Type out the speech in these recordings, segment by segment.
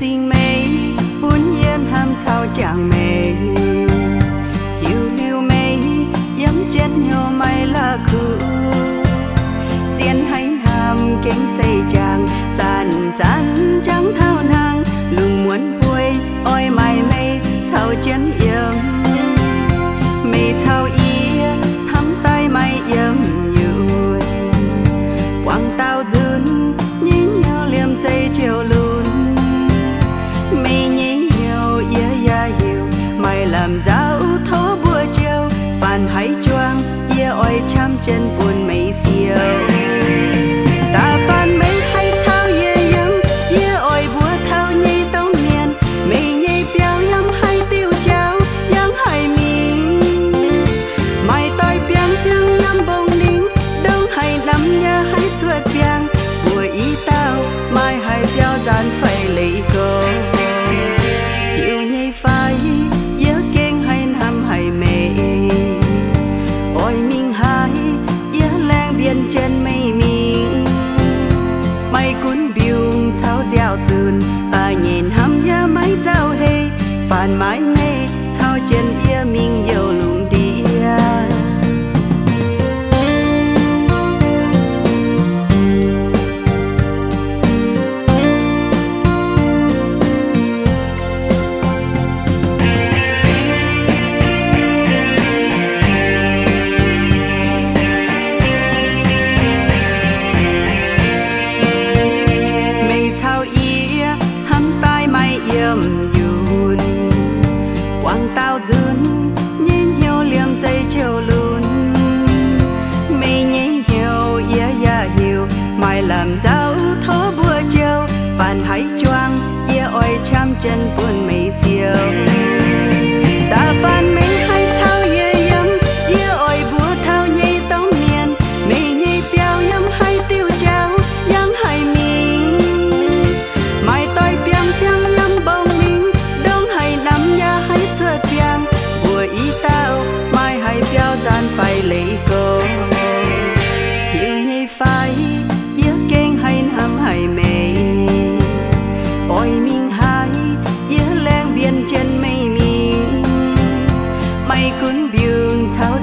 seen me. 见不盼买内，草间夜明有。mai làm giáo thó bua chiều, phản hãy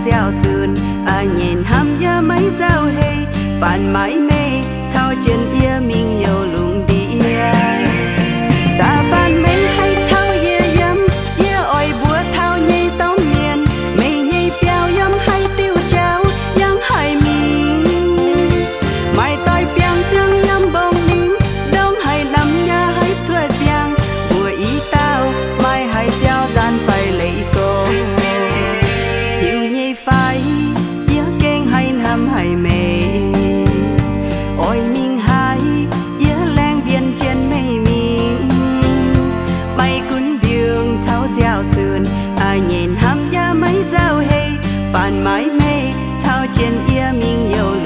giao dườn à nhìn ham ya mấy giao hay phản mãi mê 草间夜明有。